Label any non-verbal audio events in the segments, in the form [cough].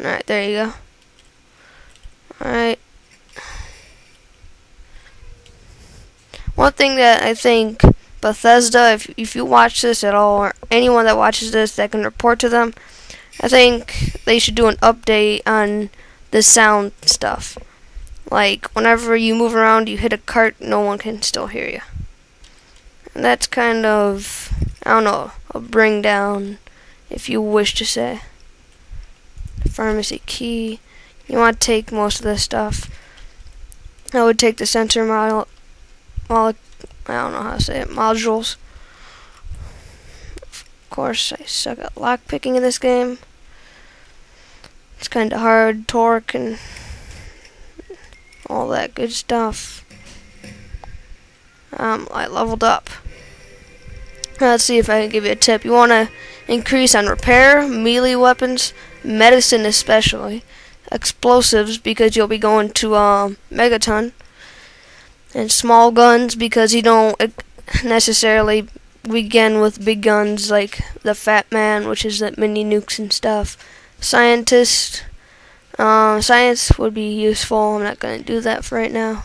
Alright, there you go. Alright. One thing that I think Bethesda, if, if you watch this at all, or anyone that watches this that can report to them, I think they should do an update on the sound stuff. Like, whenever you move around, you hit a cart, no one can still hear you. And that's kind of, I don't know, a bring down, if you wish to say. Pharmacy key. You want to take most of this stuff. I would take the sensor model, model I don't know how to say it, modules. Of course, I suck at lockpicking in this game. It's kind of hard, torque, and all that good stuff. Um, I leveled up. Let's see if I can give you a tip. You want to increase on repair, melee weapons, medicine especially, explosives because you'll be going to um, Megaton, and small guns because you don't necessarily begin with big guns like the Fat Man, which is the mini nukes and stuff. Scientist, um, science would be useful. I'm not going to do that for right now.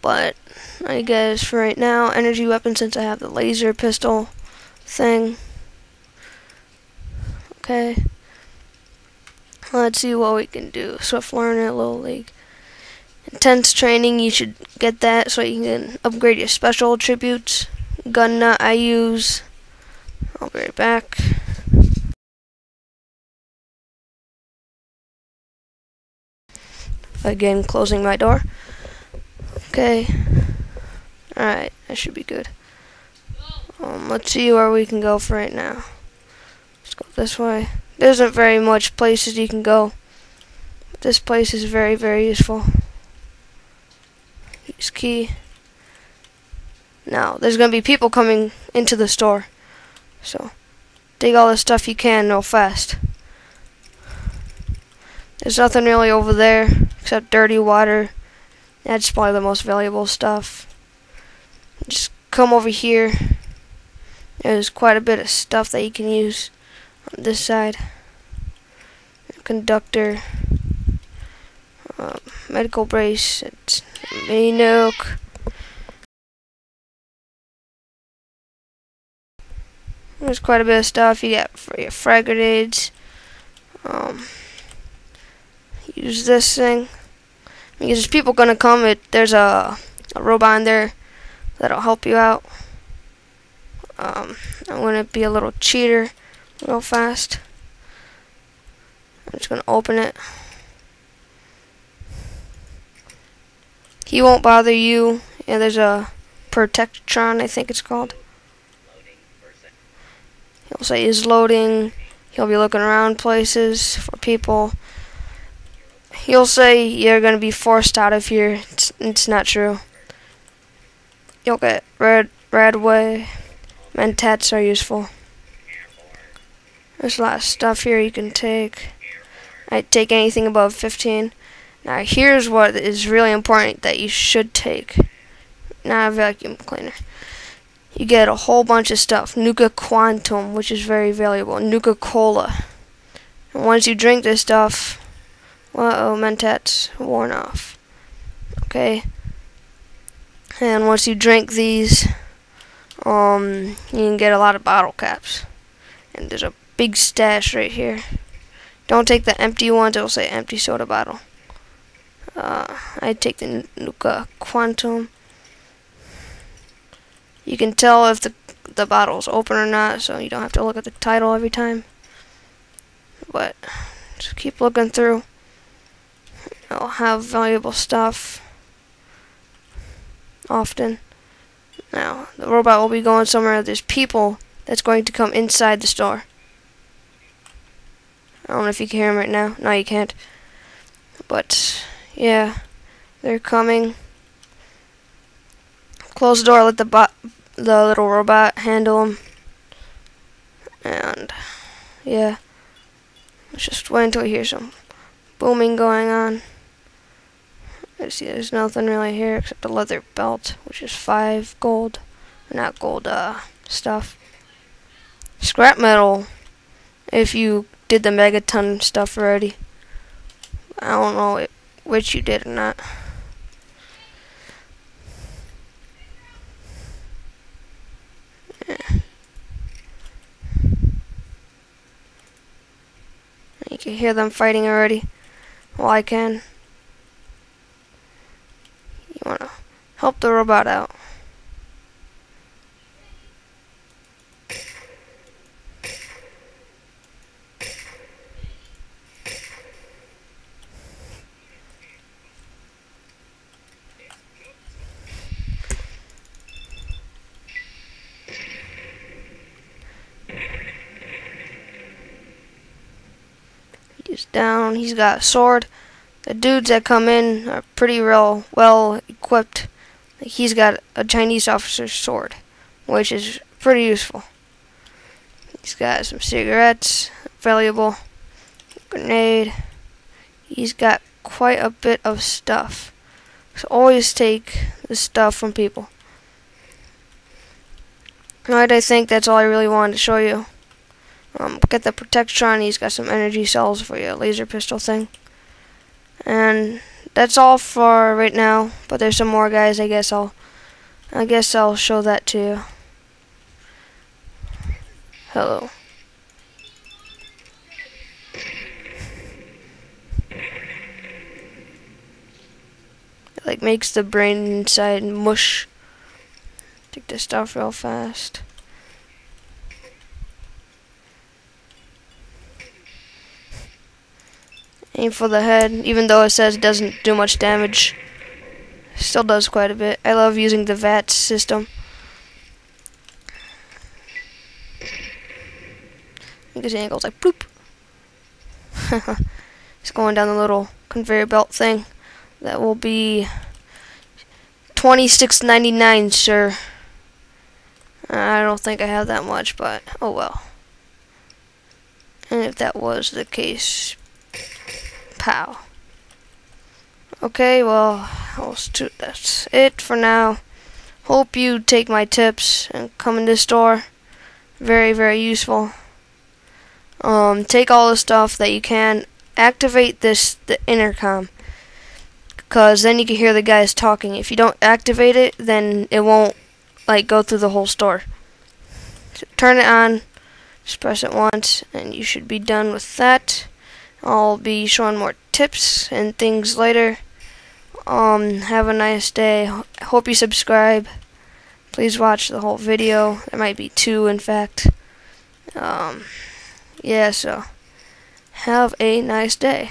But I guess for right now, energy weapon since I have the laser pistol thing. Okay. Let's see what we can do. Swift learner, little league. Intense training, you should get that so you can upgrade your special attributes. Gun nut I use. I'll be right back. Again, closing my door. Okay. Alright, that should be good. Um, let's see where we can go for right now. Let's go this way. There isn't very much places you can go. This place is very, very useful. Use key. Now, there's going to be people coming into the store. So, dig all the stuff you can real fast. There's nothing really over there except dirty water. That's probably the most valuable stuff. Just come over here. There's quite a bit of stuff that you can use on this side. Conductor. Um, medical brace. It's mini nuke. There's quite a bit of stuff. You got for your frag grenades. Um, use this thing because there's people gonna come. It there's a, a robot in there that'll help you out. Um, I'm gonna be a little cheater, real fast. I'm just gonna open it. He won't bother you. Yeah, there's a Protectron, I think it's called. He'll say he's loading. He'll be looking around places for people. He'll say you're going to be forced out of here. It's, it's not true. You'll get red, RadAway. Mentats are useful. There's a lot of stuff here you can take. I take anything above 15. Now here's what is really important that you should take. Not a vacuum cleaner. You get a whole bunch of stuff. Nuka Quantum, which is very valuable. Nuka Cola. And once you drink this stuff, uh oh, Mentats worn off. Okay. And once you drink these, um, you can get a lot of bottle caps. And there's a big stash right here. Don't take the empty ones, it'll say empty soda bottle. Uh, I take the Nuka Quantum. You can tell if the the bottle's open or not, so you don't have to look at the title every time. But just keep looking through. I'll have valuable stuff often. Now, the robot will be going somewhere. There's people that's going to come inside the store. I don't know if you can hear them right now. No, you can't. But, yeah, they're coming. Close the door, let the bot, the little robot handle them. And, yeah. Let's just wait until we hear some booming going on. I see there's nothing really here except a leather belt, which is five gold. Not gold, uh, stuff. Scrap metal. If you did the Megaton stuff already. I don't know which you did or not. You can hear them fighting already. Well, I can. You want to help the robot out. He's down. He's got a sword. The dudes that come in are pretty real well equipped. He's got a Chinese officer's sword, which is pretty useful. He's got some cigarettes, valuable grenade. He's got quite a bit of stuff. So always take the stuff from people. Alright, I think that's all I really wanted to show you. Um, get the Protectron, he's got some energy cells for your laser pistol thing. And that's all for right now, but there's some more guys, I guess I'll I guess I'll show that to you. Hello. It like makes the brain inside mush. Take this stuff real fast. Aim for the head, even though it says it doesn't do much damage. Still does quite a bit. I love using the VAT system. It goes like bloop. [laughs] it's going down the little conveyor belt thing. That will be twenty six ninety nine, sir. I don't think I have that much, but oh well. And if that was the case, pow. Okay, well, that's it for now. Hope you take my tips and come in this store. Very, very useful. Um, take all the stuff that you can. Activate this the intercom, cause then you can hear the guys talking. If you don't activate it, then it won't like go through the whole store. So turn it on. Just press it once, and you should be done with that. I'll be showing more tips and things later. Um, have a nice day. Hope you subscribe. Please watch the whole video. There might be two, in fact. Um, yeah, so have a nice day.